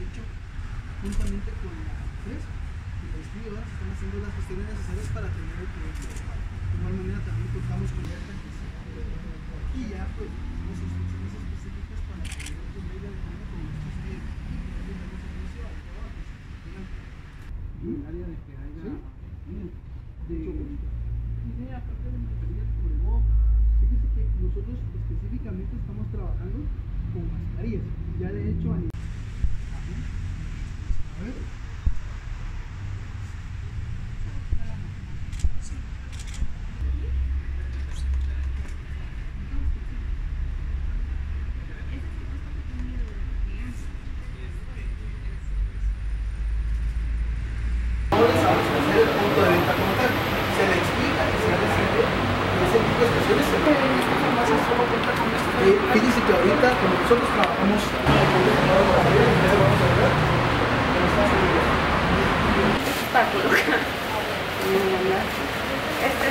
hecho juntamente con la empresa. Y la distribuidora se están haciendo las gestiones necesarias para tener el producto. De igual manera también contamos con la y ya pues tenemos instrucciones específicas para poder cumplir la demanda con nuestros clientes. Y el área de que haya. Sí. De. Idea, aparte de mascarilla, cubrebocas. Fíjese que nosotros específicamente estamos trabajando con mascarillas. Ya de hecho a nivel... A ver. Ahora sabes hacer el punto de venta como tal. Se le explica que se ha recibido y ese tipo de expresiones se pueden en esta farmacia solo cuenta con esto. Eh, fíjese que ahorita como nosotros trabajamos colocar. Este es